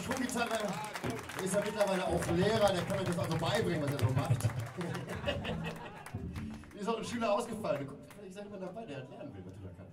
Stromgitarre. Der ist ja mittlerweile auch Lehrer, der kann euch das also beibringen, was er so macht. Mir ist auch ein Schüler ausgefallen. Vielleicht Ich er immer dabei, der hat lernen will, was er da kann.